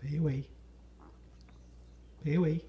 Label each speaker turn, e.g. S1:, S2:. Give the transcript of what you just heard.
S1: Pee wee. Pee wee.